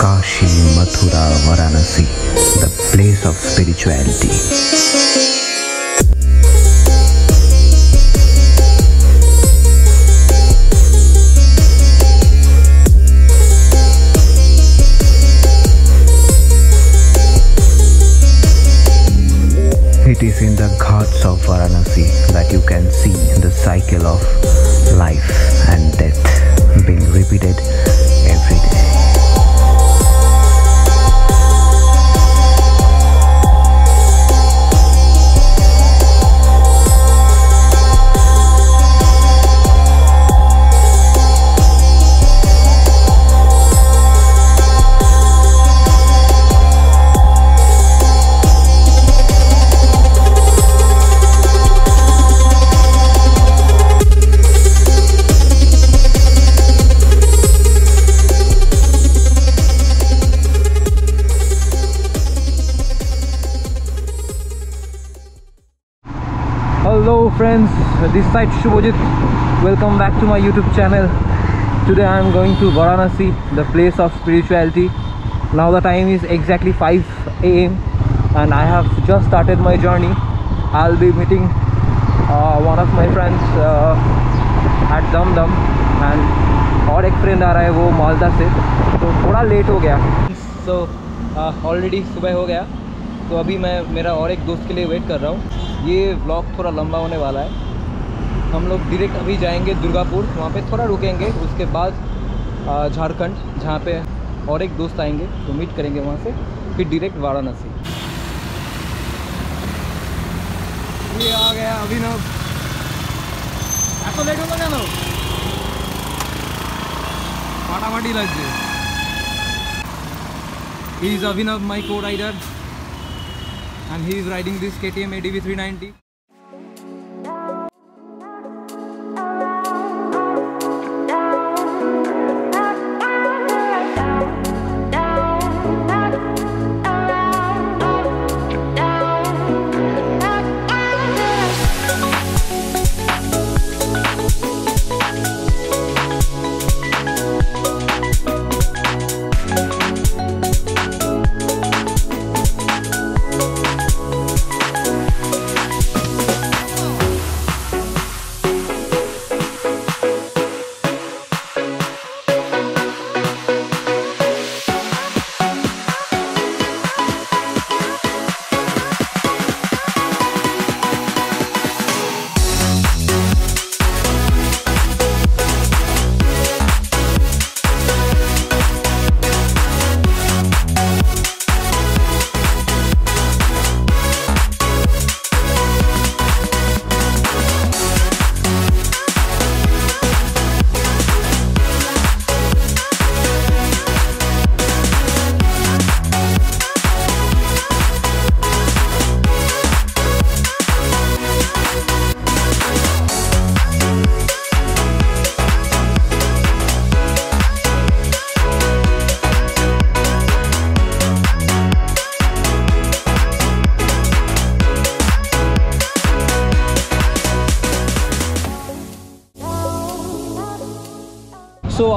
Kashi, Mathura, Varanasi, the place of spirituality. It is in the ghats of Varanasi that you can see the cycle of friends, this side Shubhajit. Welcome back to my YouTube channel. Today I am going to Varanasi, the place of spirituality. Now the time is exactly 5 a.m. and I have just started my journey. I'll be meeting uh, one of my friends uh, at Dum Dum and और एक friend आ रहा है वो मालदा से तो थोड़ा late हो गया सो ऑलरेडी सुबह हो गया तो अभी मैं मेरा और एक दोस्त के लिए वेट कर रहा हूँ ये व्लॉग थोड़ा लंबा होने वाला है हम लोग डायरेक्ट अभी जाएंगे दुर्गापुर वहाँ पे थोड़ा रुकेंगे उसके बाद आ, झारखंड जहाँ पे और एक दोस्त आएंगे तो मीट करेंगे वहाँ से फिर डायरेक्ट वाराणसी ये आ गया अभिनव এত লেট হলো কেন ফাটাফাটি লাগছে হি ইজ অভিনব মাই কো rider and he is riding this KTM ADV 390.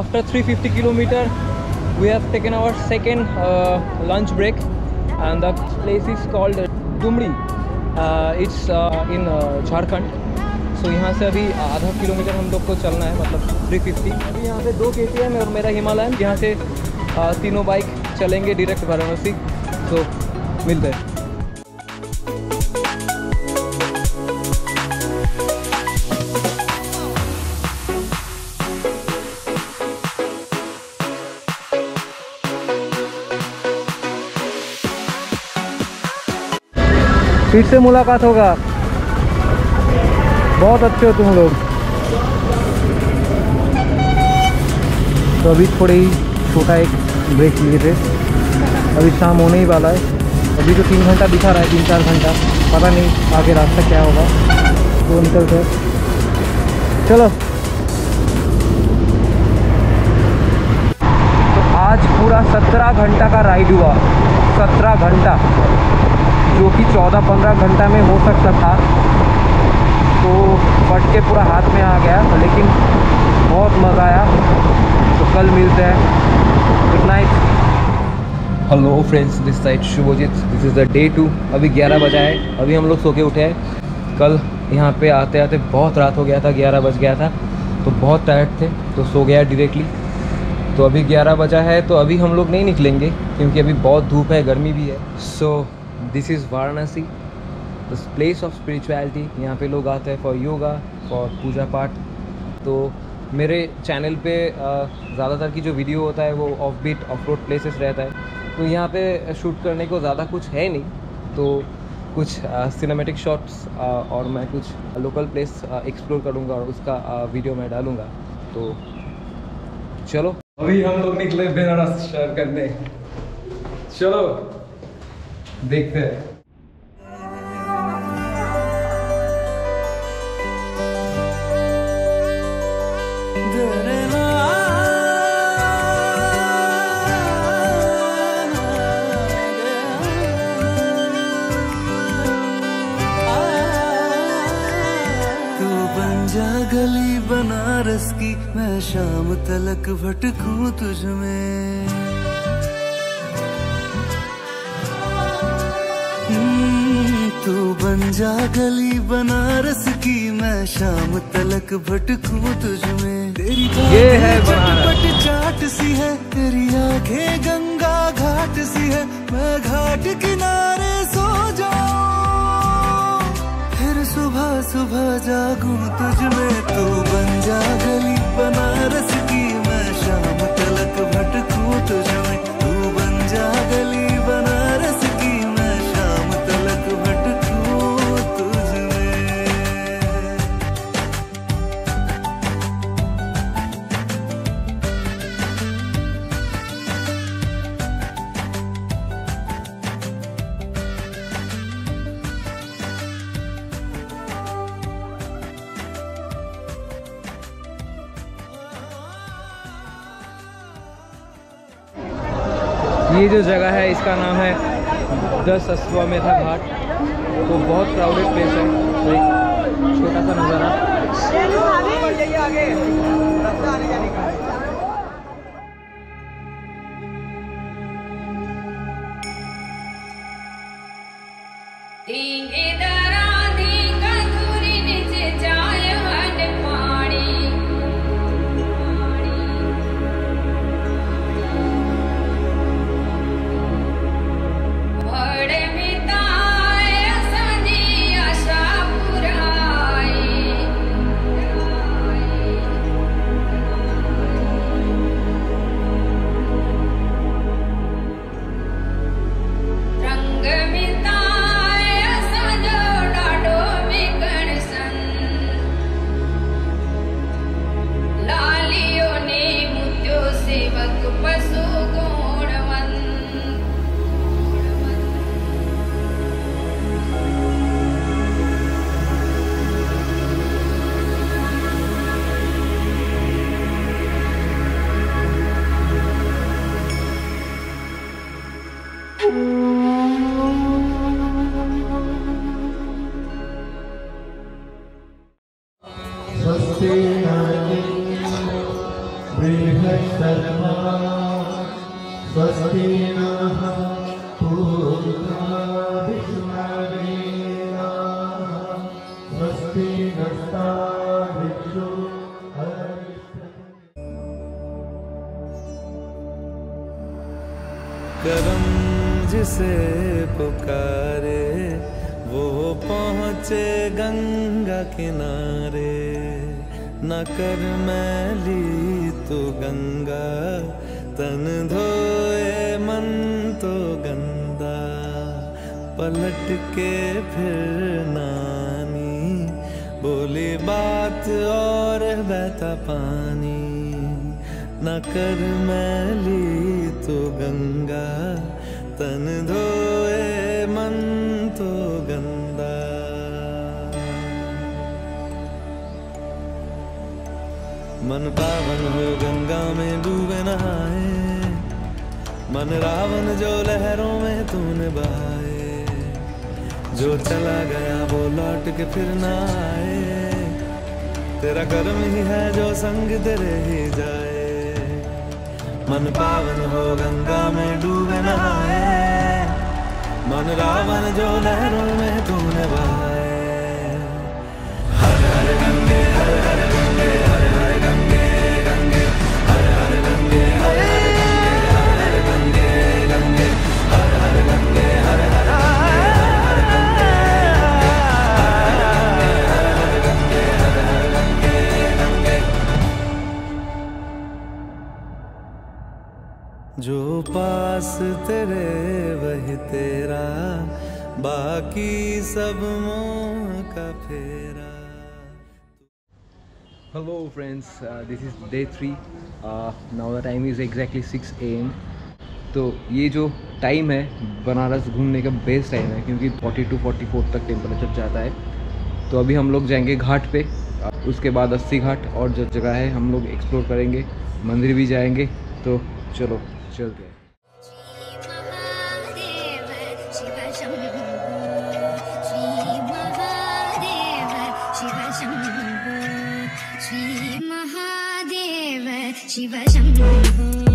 After 350 kilometer, we have taken our second uh, lunch break, and the place is called Dumri. Uh, it's uh, in uh, Jharkhand. So यहाँ से अभी आधा kilometre हम लोग को चलना है मतलब 350 अभी यहाँ से दो के टी एम और मेरा हिमालयन यहाँ से तीनों बाइक चलेंगे डायरेक्ट वाराणसी तो मिलते हैं फिर से मुलाकात होगा। बहुत अच्छे हो तुम लोग। तो अभी थोड़े ही छोटा एक ब्रेक लिए थे। अभी शाम होने ही वाला है। अभी तो तीन घंटा दिखा रहा है, तीन चार घंटा। पता नहीं आगे रास्ता क्या होगा। तो निकलते हैं। चलो। तो आज पूरा सत्रह घंटा का राइड हुआ। सत्रह घंटा। जो कि चौदह पंद्रह घंटा में हो सकता था तो फट के पूरा हाथ में आ गया, लेकिन बहुत मज़ा आया। तो कल मिलते हैं। Good night hello friends this side Shubhjit this is the day two अभी 11 बजा है। अभी हम लोग सो के उठे हैं। कल यहाँ पे आते आते बहुत रात हो गया था 11 बज गया था। तो बहुत टायर्ड थे तो सो गया डायरेक्टली तो अभी 11 बजा है तो अभी हम लोग नहीं निकलेंगे, क्योंकि अभी बहुत धूप है, गर्मी भी है। So this is Varanasi the place of spirituality यहाँ पे लोग आते हैं फॉर योगा फॉर पूजा पाठ। तो मेरे चैनल पे ज़्यादातर की जो वीडियो होता है वो off beat off road places रहता है। तो यहाँ पे शूट करने को ज़्यादा कुछ है नहीं। तो कुछ सिनेमेटिक शॉट्स और मैं कुछ लोकल प्लेस एक्सप्लोर करूँगा और उसका आ, वीडियो मैं डालूँगा। तो चलो। अभी हम लोग निकले बेनारस शहर करने। चलो। देखते हैं। गली बनारस की मैं शाम तलक भटकूं तुझ में। तू बन जा गली बनारस की मैं शाम तलक भटकूं तुझ में। तेरी ये है बनारस। चाट सी है तेरी आँखें गंगा घाट सी है मैं घाट किनारे सो जाऊँ। फिर सुबह सुबह जागूं तुझ में तू बन जा गली बनारस की मैं शाम तलक भटकूं तुझ जो जगह है, इसका नाम है दस अश्वमेधा घाट। तो बहुत क्राउडेड प्लेस है। तो एक छोटा सा नज़ारा। किनारे, न कर मैली तो गंगा, तन धोए मन तो गंदा, पलट के फिर नानी, बोली बात और बहता पानी, न कर मैली तो गंगा, तन धोए मन पावन हो, गंगा में डूबे नहाए। मन रावण जो लहरों में तूने बहाए। जो चला गया वो लौट के फिर ना आए। तेरा कर्म ही है जो संग तेरे ही जाए। मन पावन हो, गंगा में डूबे नहाए। मन रावण जो लहरों में तूने बहाए। Hello friends, uh, this is day 3. Uh, now the time is exactly 6 am. तो ये जो टाइम है बनारस घूमने का बेस्ट टाइम है क्योंकि 42 44 तक टेम्परेचर जाता है। तो अभी हम लोग जाएँगे घाट पे। Uh, उसके बाद अस्सी घाट और जो जगह है हम लोग एक्सप्लोर करेंगे। मंदिर भी जाएँगे। तो चलो चलते हैं। she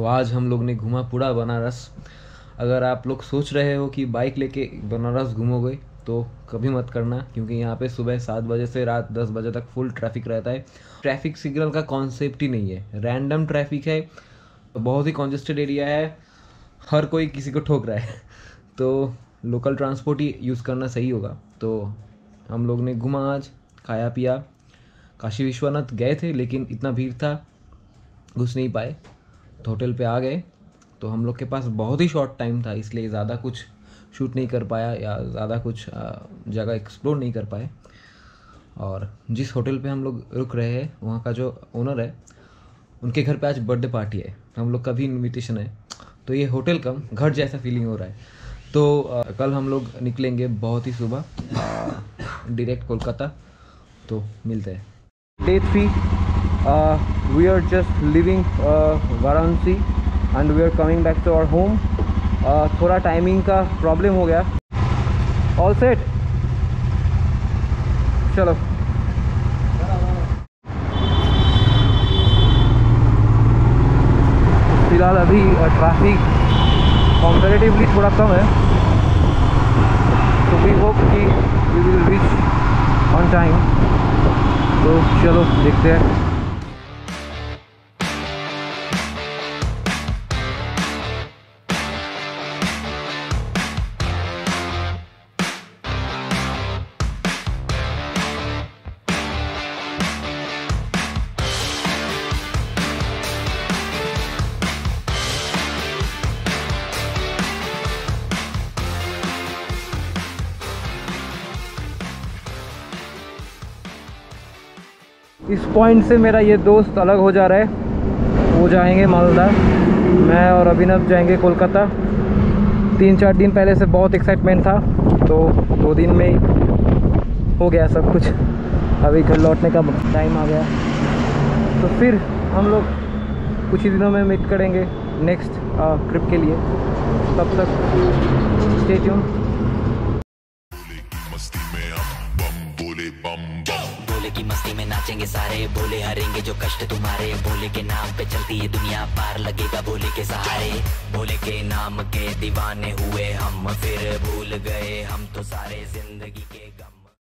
तो आज हम लोग ने घूमा पूरा बनारस। अगर आप लोग सोच रहे हो कि बाइक लेके बनारस घूमोगे तो कभी मत करना, क्योंकि यहाँ पे सुबह सात बजे से रात दस बजे तक फुल ट्रैफ़िक रहता है। ट्रैफ़िक सिग्नल का कॉन्सेप्ट ही नहीं है। रैंडम ट्रैफ़िक है, बहुत ही कॉन्जेस्टेड एरिया है, हर कोई किसी को ठोक रहा है। तो लोकल ट्रांसपोर्ट ही यूज़ करना सही होगा। तो हम लोग ने घूमा आज, खाया पिया। काशी विश्वनाथ गए थे, लेकिन इतना भीड़ था, घुस नहीं पाए। तो होटल पे आ गए। तो हम लोग के पास बहुत ही शॉर्ट टाइम था इसलिए ज़्यादा कुछ शूट नहीं कर पाया या ज़्यादा कुछ जगह एक्सप्लोर नहीं कर पाए। और जिस होटल पे हम लोग रुक रहे हैं वहाँ का जो ओनर है उनके घर पे आज बर्थडे पार्टी है। हम लोग का भी इन्विटेशन है। तो ये होटल कम घर जैसा फीलिंग हो रहा है। तो आ, कल हम लोग निकलेंगे बहुत ही सुबह डायरेक्ट कोलकाता। तो मिलते हैं। Day three we are just living Varanasi and we are coming back to our home थोड़ा टाइमिंग का प्रॉब्लम हो गया ऑल सेट चलो फ़िलहाल अभी ट्रैफ़िक कॉम्पेरेटिवली थोड़ा कम है तो वी होप कि we will reach on time तो चलो देखते हैं पॉइंट से मेरा ये दोस्त अलग हो जा रहा है। वो जाएँगे मालदा। मैं और अभिनव जाएँगे कोलकाता। तीन चार दिन पहले से बहुत एक्साइटमेंट था तो दो दिन में ही गया सब कुछ। अभी घर लौटने का टाइम आ गया। तो फिर हम लोग कुछ ही दिनों में मीट करेंगे नेक्स्ट ट्रिप के लिए। तब तक स्टे नाचेंगे सारे। बोले हरेंगे जो कष्ट तुम्हारे। बोले के नाम पे चलती है दुनिया। पार लगेगा बोले के सहारे। बोले के नाम के दीवाने हुए हम। फिर भूल गए हम तो सारे ज़िंदगी के